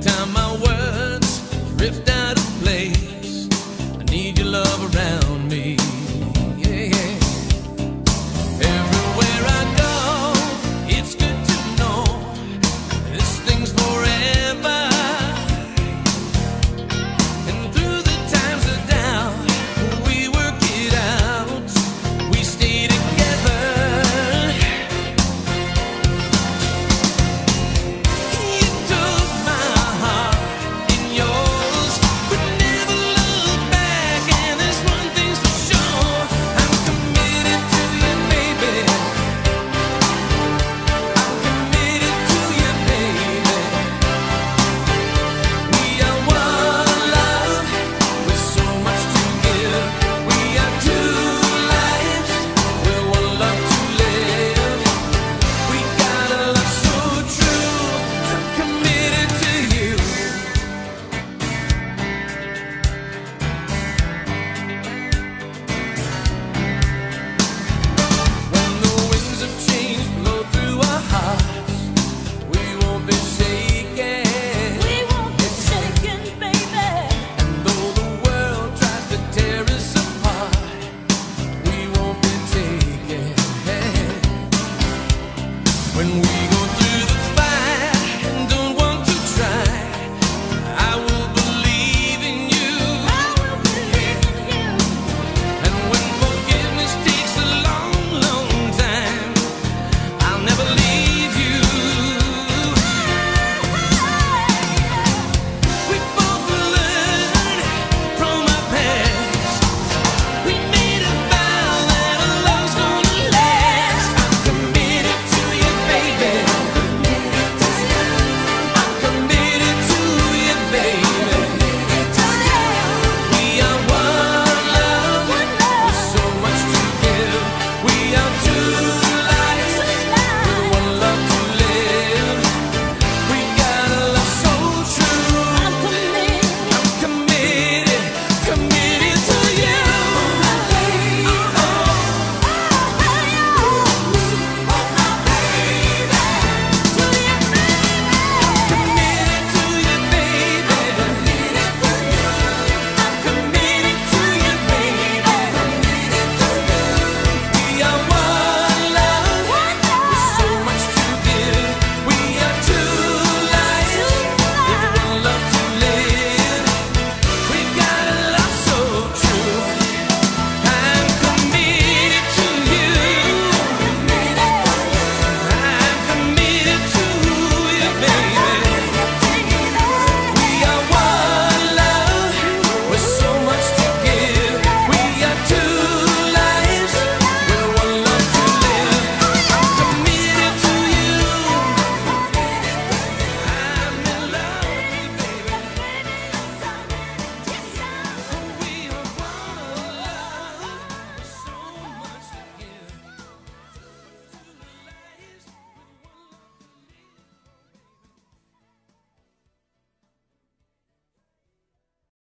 Time, my words drift down when we